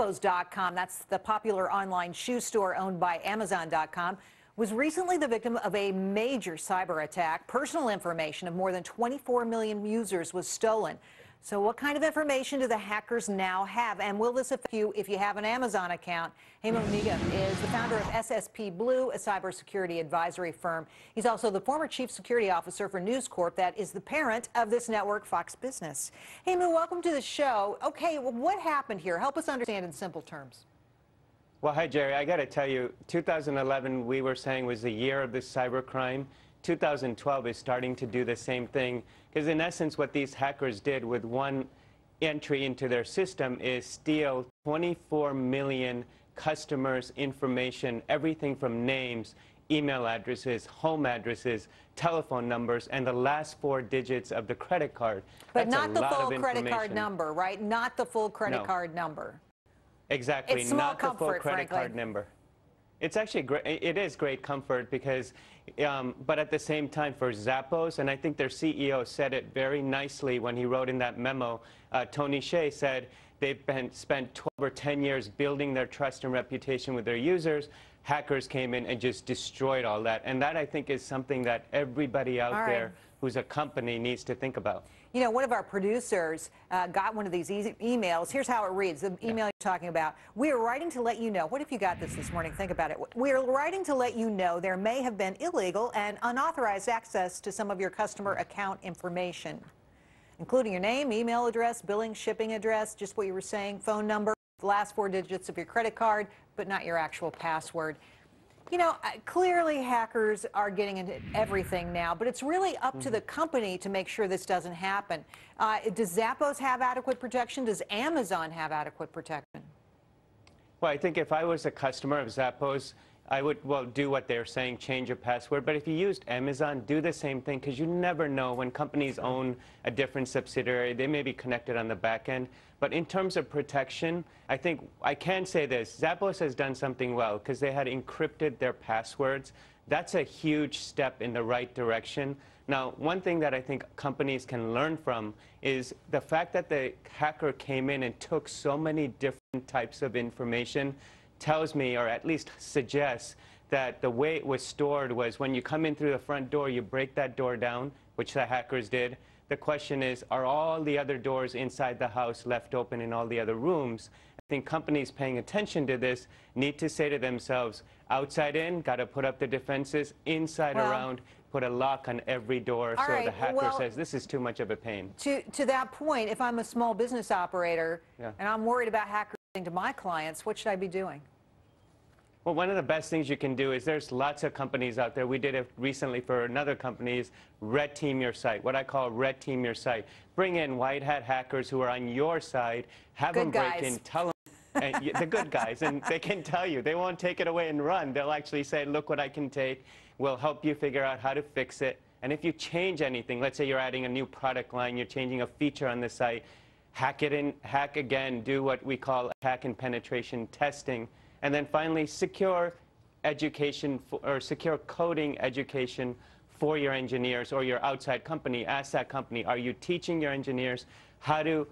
Zappos.com, that's the popular online shoe store owned by Amazon.com, was recently the victim of a major cyber attack. Personal information of more than 24 million users was stolen. So what kind of information do the hackers now have? And will this affect you if you have an Amazon account? Hemu Nigam is the founder of SSP Blue, a cybersecurity advisory firm. He's also the former chief security officer for News Corp, that is the parent of this network, Fox Business. Hemmo, welcome to the show. Okay, well, what happened here? Help us understand in simple terms. Well, hi, Gerri. I got to tell you, 2011, we were saying was the year of this cybercrime. 2012 is starting to do the same thing because in essence what these hackers did with one entry into their system is steal 24 million customers information everything from names email addresses home addresses telephone numbers and the last four digits of the credit card. But That's not the full credit card number right? Not the full credit no. card number. Exactly. It's not the full credit frankly. card number it's actually great. It is great comfort because, um, but at the same time for Zappos, and I think their CEO said it very nicely when he wrote in that memo. Uh, Tony Hsieh said they've been spent 12 or 10 years building their trust and reputation with their users. Hackers came in and just destroyed all that, and that I think is something that everybody out there who's a company needs to think about. You know, one of our producers uh, got one of these e emails. Here's how it reads, the email yeah. you're talking about. We are writing to let you know. What if you got this this morning? Think about it. We are writing to let you know there may have been illegal and unauthorized access to some of your customer account information, including your name, email address, billing, shipping address, just what you were saying, phone number, the last four digits of your credit card, but not your actual password. You know, clearly hackers are getting into everything now, but it's really up to the mm-hmm. company to make sure this doesn't happen. Uh, does Zappos have adequate protection? Does Amazon have adequate protection? Well, I think if I was a customer of Zappos, I would, well, do what they're saying, change your password. But if you used Amazon, do the same thing because you never know when companies own a different subsidiary. They may be connected on the back end. But in terms of protection, I think I can say this. Zappos has done something well because they had encrypted their passwords. That's a huge step in the right direction. Now, one thing that I think companies can learn from is the fact that the hacker came in and took so many different types of information tells me, or at least suggests, that the way it was stored was when you come in through the front door, you break that door down, which the hackers did. The question is, are all the other doors inside the house left open in all the other rooms? I think companies paying attention to this need to say to themselves, outside in, got to put up the defenses, inside well, around, put a lock on every door so right, the hacker well, says this is too much of a pain. To, to that point, if I'm a small business operator yeah. and I'm worried about hackers to my clients, what should I be doing? Well, one of the best things you can do is there's lots of companies out there. We did it recently for another company is red team your site. What I call red team your site. Bring in white hat hackers who are on your side, have good them guys. break in, tell them and the good guys, and they can tell you. They won't take it away and run. They'll actually say, look what I can take. We'll help you figure out how to fix it. And if you change anything, let's say you're adding a new product line, you're changing a feature on the site, hack it in, hack again, do what we call hack and penetration testing. And then finally, secure education for, or secure coding education for your engineers or your outside company. Ask that company, are you teaching your engineers how to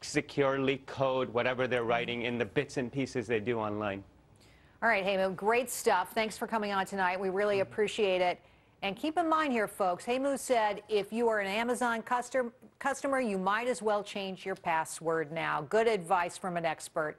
securely code whatever they're writing in the bits and pieces they do online? All right, Hemu, great stuff. Thanks for coming on tonight. We really mm-hmm. appreciate it. And keep in mind here, folks, Hemu said if you are an Amazon customer, customer, you might as well change your password now. Good advice from an expert.